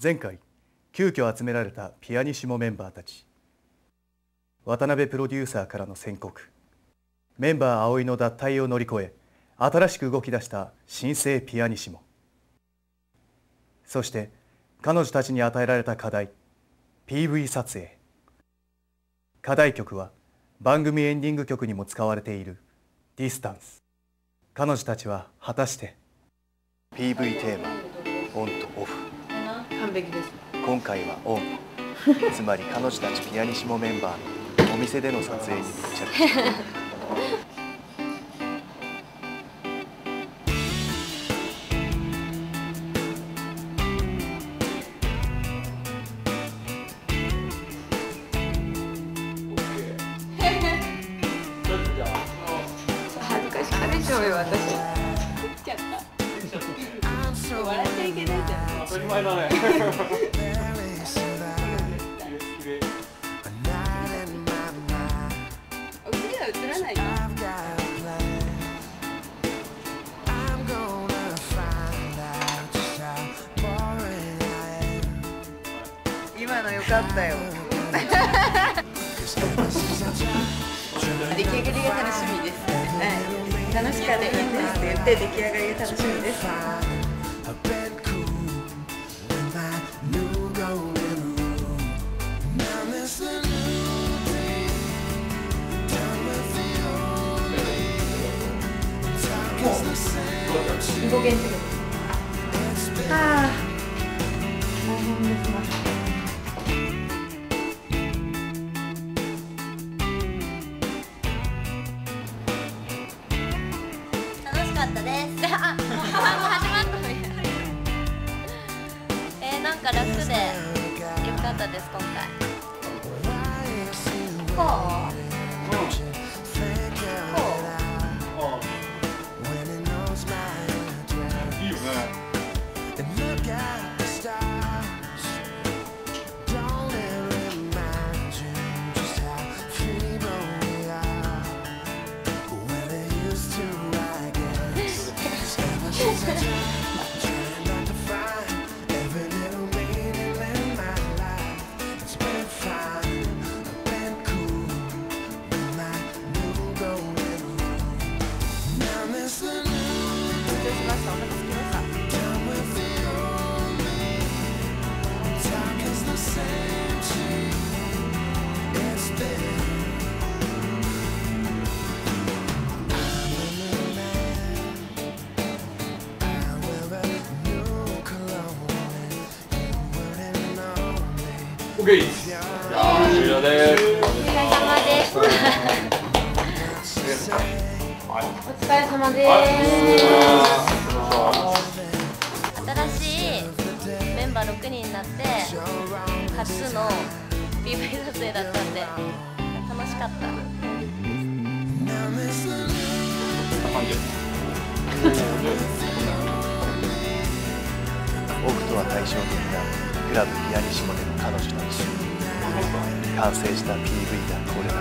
前回急遽集められたピアニッシモメンバーたち。渡辺プロデューサーからの宣告。メンバー葵の脱退を乗り越え新しく動き出した新生ピアニッシモ。そして彼女たちに与えられた課題 PV 撮影。課題曲は番組エンディング曲にも使われている「ディスタンス」彼女たちは果たして PV テーマオンとオフ。です。今回はオン。つまり彼女たちピアニッシモメンバーのお店での撮影に密着恥ずかしかでしょうよ私。ちゃった笑っちゃいけないじゃん当たり前だね。映らないの今のよかったよ。出来上がりが楽しみです、はい、楽しかったですって言って出来上がりが楽しみです5限するああ大変ですま楽しかったです。あ、もう始まったのに。えー、なんか楽でよかったです今回。こう。こケー。いやー終了です。お疲れ様です。お疲れ様です新しいメンバー6人になって初の PV 撮影だったんで楽しかった。感じ。オフとは対照的なクラブピアニシモでの彼女たち。完成した PV がこれだ。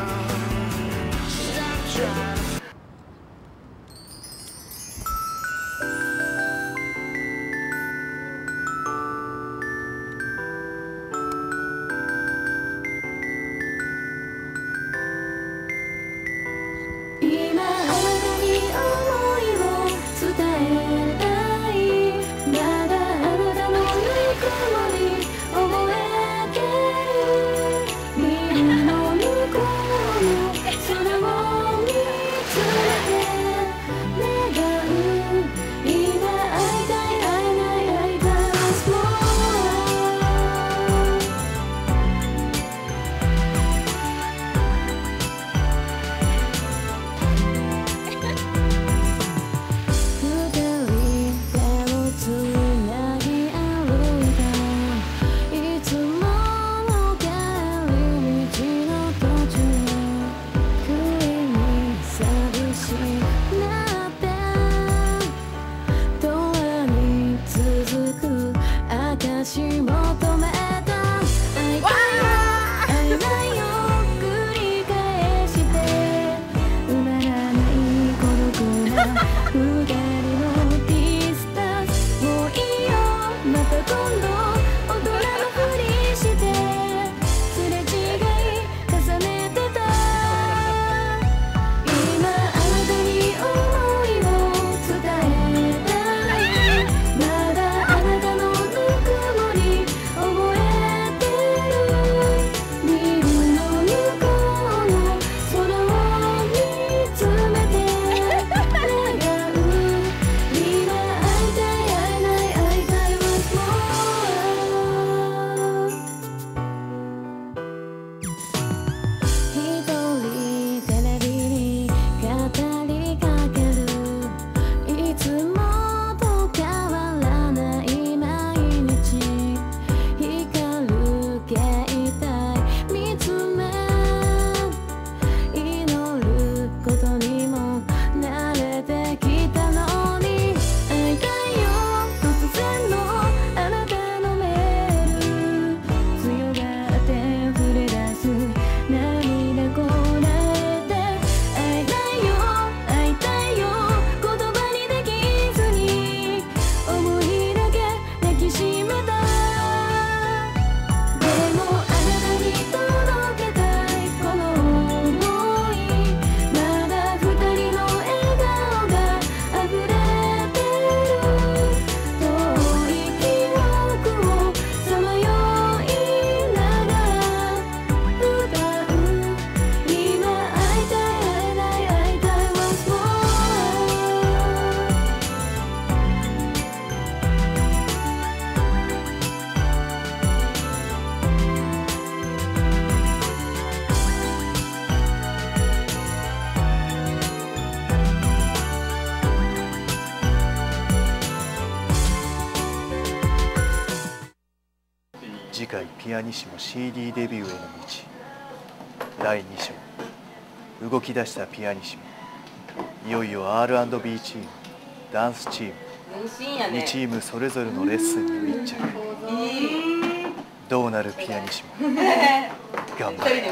次回ピアニッシモ CD デビューへの道。第2章。動き出したピアニッシモ。いよいよ R&B チームダンスチーム。全身やね。2チームそれぞれのレッスンに密着。どうなるピアニッシモ？頑張れ